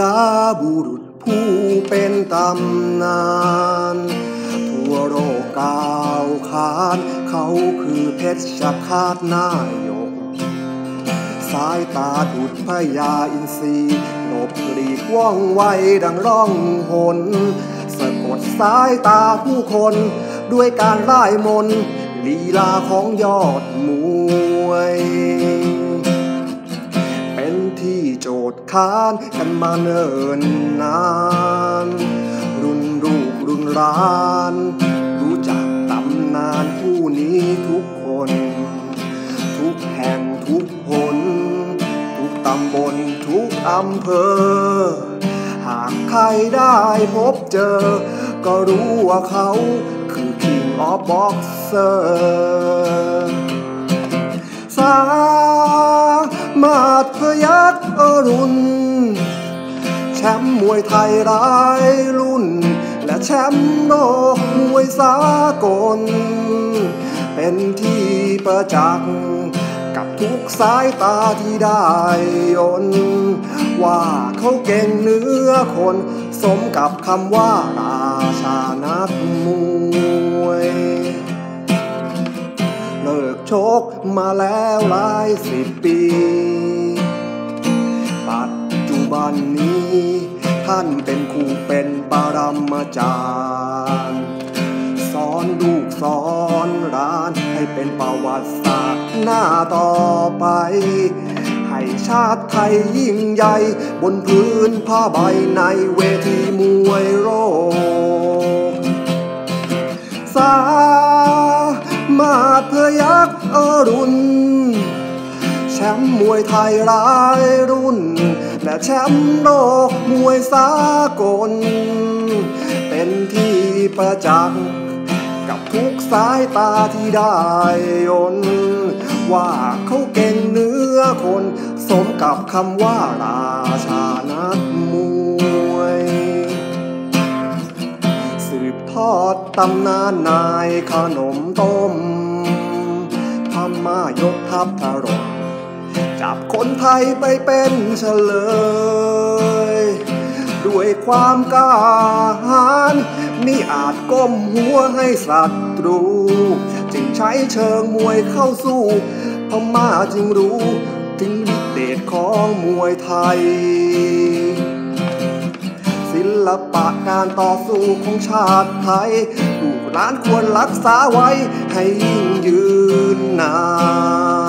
ราบุรุษผู้เป็นตำนาน ทั่วโลกกาวขาน เขาคือเพชรชคาดนายก สายตาดุดพญาอินทรีหลบหลีกว่องไวดังร่องหนสะกดสายตาผู้คนด้วยการไล่มนลีลาของยอดมวย ค้านกันมาเนิ่นนาน รุ่นลูกรุ่นหลาน รู้จักตำนานผู้นี้ทุกคน ทุกแห่งทุกหน ทุกตำบลทุกอำเภอ หากใครได้พบเจอ ก็รู้ว่าเขาคือ King of Boxer สา มาดพยักอรุณ แชมป์มวยไทยรายรุ่น และแชมป์โลกมวยสากล เป็นที่ประจักษ์กับทุกสายตาที่ได้ยนว่าเขาเก่งเนื้อคน สมกับคำว่าราชานักมวย เลิกชกมาแล้วหลายสิบปี ปัจจุบันนี้ ท่านเป็นครูเป็นปรมาจารย์สอนลูกสอนร้านให้เป็นประวัติศาสตร์หน้าต่อไป ให้ชาติไทยยิ่งใหญ่ บนพื้นผ้าใบในเวทีมวยโลกสามาเพื่อ อรุณ แชมป์มวยไทยรายรุ่น และแชมป์โลกมวยสากล เป็นที่ประจักษ์กับทุกสายตาที่ได้ยนว่าเขาเก่งเนื้อคน สมกับคำว่าราชานักมวย สืบทอดตำนานนายขนมต้ม พม่ายกทัพถล่มจับคนไทยไปเป็นเฉลย ด้วยความกล้าหาญมิอาจก้มหัวให้ศัตรู จึงใช้เชิงมวยเข้าสู้พม่าจึงรู้ ถึงฤทธิเดชของมวยไทย ลปะการต่อสู้ของชาติไทยลูกหลานควรรักษาไว้ให้ยิ่งยืนนาน